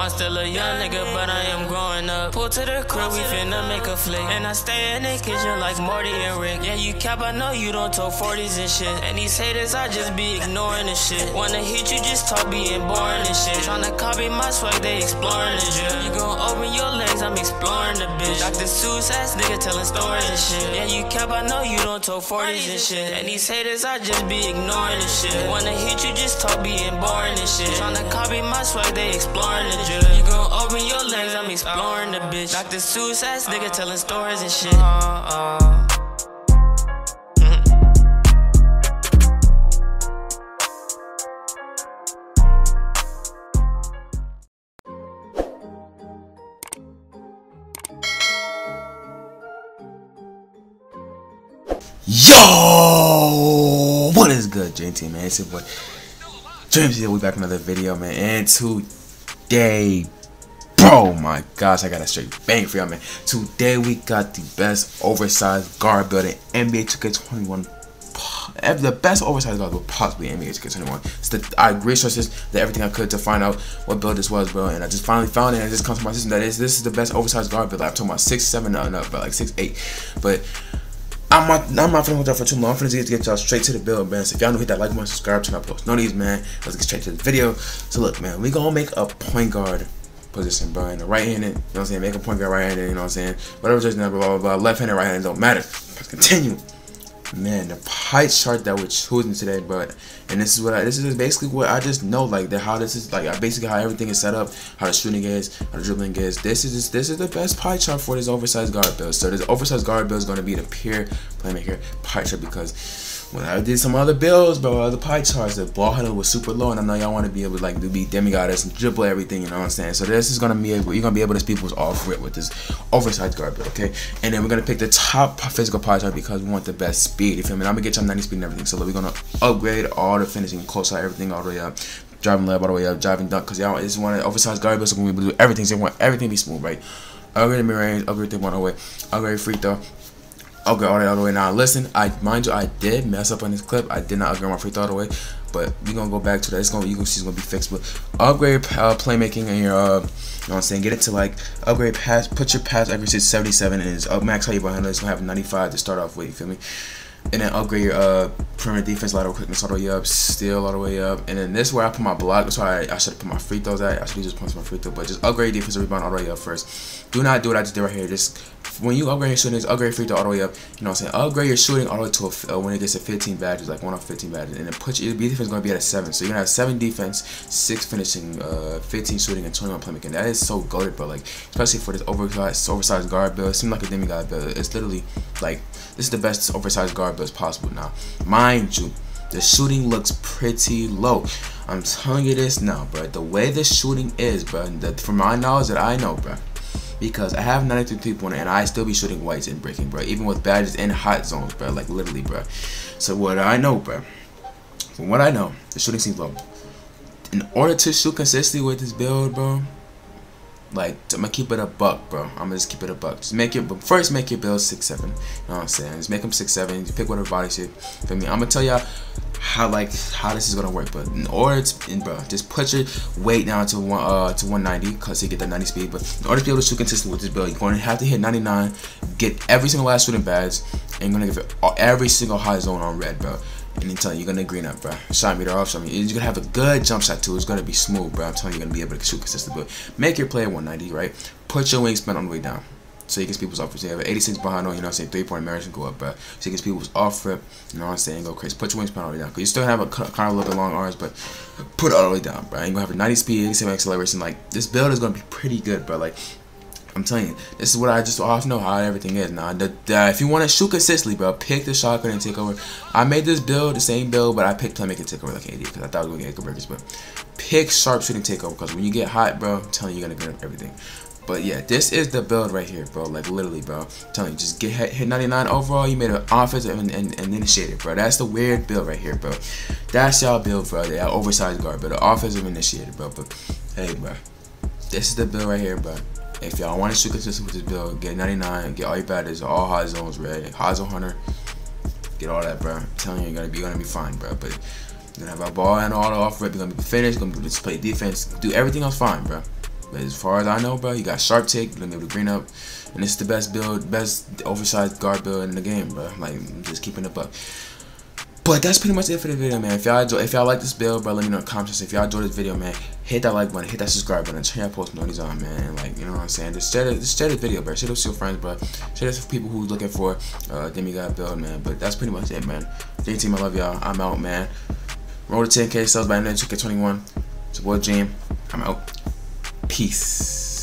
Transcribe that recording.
I'm still a young nigga, but I am growing up. Pull to the crib, we finna make a flick. And I stay in the kitchen like Morty and Rick. Yeah, you cap, I know you don't talk 40s and shit. And these haters, I just be ignoring the shit. Wanna hit you, just talk being boring and shit. Tryna copy my swag, they exploring the drip. You gon' open your legs, I'm exploring the bitch. Dr. Seuss ass nigga telling stories and shit. Yeah, you cap, I know you don't talk 40s and shit. And these haters, I just be ignoring the shit. Wanna hit you, just talk being boring and shit. Tryna copy my swag, they exploring the You gon' open your legs, I'm exploring the bitch. Dr. Seuss ass nigga telling stories and shit. Uh, Yo, what is good, JT man? It's your boy James here. We back another video, man. And today, bro, my gosh, I got a straight bang for y'all, man. Today we got the best oversized guard build in NBA 2K21. The best oversized guard build possibly in NBA 2K21. It's the I resources did everything I could to find out what build this was, bro. And I just finally found it. And it just comes to my system that is this is the best oversized guard build. I'm talking about six seven and up, but like six eight, but. I'm not, I'm not finna hold that for too long. I'm finna get, get y'all straight to the build, man. So if y'all know hit that like button, subscribe, turn on post notifications, man. Let's get straight to the video. So look, man, we gonna make a point guard position, bro. In the right handed, you know what I'm saying? Make a point guard right handed, you know what I'm saying? Whatever just blah, blah, blah, blah. Left handed, right handed, don't matter. Let's continue. Man, the pie chart that we're choosing today, but and this is what I, this is basically what I just know, like that how this is like basically how everything is set up, how the shooting is, how the dribbling is. This is this is the best pie chart for this oversized guard build. So this oversized guard build is going to be the pure playmaker pie chart because when I did some other builds, bro, other pie charts, the ball handle was super low, and I know y'all want to be able to like do be demigoddess and dribble everything, you know what I'm saying? So this is gonna be able, you're gonna be able to speed boost off rip with this oversized guard build, okay? And then we're gonna pick the top physical pie chart because we want the best speed. You feel me? I'm gonna get y'all 90 speed and everything. So we're gonna upgrade all the finishing, close out everything all the way up driving layup all the way up, driving dunk, because y'all just want oversized guard builds, so we're gonna do everything. So they want everything to be smooth, right? Upgrade the mid range, upgrade the one away, upgrade free throw, Okay, all, all the way now. Listen, I mind you, I did mess up on this clip. I did not upgrade my free throw all the way, but we gonna go back to that. It's gonna you gonna see it's gonna be fixed. But upgrade uh, playmaking and your, uh, you know what I'm saying, get it to like upgrade pass. Put your pass accuracy to 77 and it's up max height behind it. It's gonna have 95 to start off with. You feel me? And then upgrade your uh, perimeter defense, lateral quickness all the way up, steal all the way up, and then this is where I put my block. That's why I, I should put my free throws at. I should just put my free throw, but just upgrade defensive rebound all the way up first. Do not do what I just did right here. Just when you upgrade your shooting, upgrade free throw all the way up. You know what I'm saying? Upgrade your shooting all the way to a, uh, when it gets to 15 badges, like one off 15 badges, and then put your defense is going to be at a seven. So you're gonna have seven defense, six finishing, uh, 15 shooting, and 21 playmaking. That is so goaded, but like especially for this oversized oversized guard build, it seems like a demigod build. It's literally like this is the best oversized guard build possible now. Mind you, the shooting looks pretty low. I'm telling you this now, bro. The way the shooting is, bro, that from my knowledge that I know, bro, because I have 93 people and I still be shooting whites and breaking, bro. Even with badges in hot zones, bro. Like literally, bro. So what I know, bro. From what I know, the shooting seems low. In order to shoot consistently with this build, bro, like I'm gonna keep it a buck, bro. I'm gonna just keep it a buck. Just make it, but first make your build six seven. You know what I'm saying? Just make them six seven. You pick whatever body shape. For me, I'm gonna tell y'all how like how this is gonna work. But in order to, in, bro, just put your weight down to one uh to 190 because you get that 90 speed. But in order to be able to shoot consistent with this build, you're gonna have to hit 99, get every single last shooting badge, and you're gonna give it every single high zone on red, bro. And I'm telling you, you're gonna green up, bro. Shot meter off, shot meter. You're gonna have a good jump shot too. It's gonna be smooth, bro. I'm telling you, you're gonna be able to shoot consistent. But make your play at 190, right? Put your wingspan on the way down. So you can people's off. So you have 86 behind on, you know what I'm saying? Three point marriage go up, bro. So you can people's off rip, you know what I'm saying? Go crazy. Put your wingspan all the way down. Cause you still have a kind of little bit long arms, but put it all the way down, bro. You're gonna have a 90 speed, 87 acceleration. Like this build is gonna be pretty good, bro. Like I'm telling you, this is what I just off know how everything is now. The, the, if you want to shoot consistently, bro, pick the shotgun and take over. I made this build, the same build, but I picked playmaking take over like AD because I thought I was gonna get burgers. But pick sharpshooting takeover because when you get hot, bro, I'm telling you, you're gonna get everything. But yeah, this is the build right here, bro. Like literally, bro. I'm telling you, just get hit 99 overall. You made an offensive and, and, and initiated, bro. That's the weird build right here, bro. That's y'all build, bro. Yeah, oversized guard, but the offensive initiated, bro. But hey, bro, this is the build right here, bro. If y'all want to shoot consistent with this build, get 99, get all your badges, all high zones red, high zone hunter, get all that, bro. I'm telling you, you're gonna be gonna be fine, bro. But you're gonna have a ball and all the off rip, you're gonna be finished, gonna be display defense, do everything else fine, bro. But as far as I know, bro, you got sharp take, you're gonna be able to green up, and it's the best build, best oversized guard build in the game, bro. Like just keeping it up. But that's pretty much it for the video, man. If y'all if y'all like this build, bro, let me know in the comments. If y'all enjoyed this video, man, hit that like button, hit that subscribe button, turn your post notifications on, man. Like, you know what I'm saying? Just share the, share the video, bro. Share this to your friends, bro. Share this for people who looking for uh, demigod build, man. But that's pretty much it, man. J team, I love y'all. I'm out, man. Roll to 10k subs by the 2K21. It's your boy Jam. I'm out. Peace.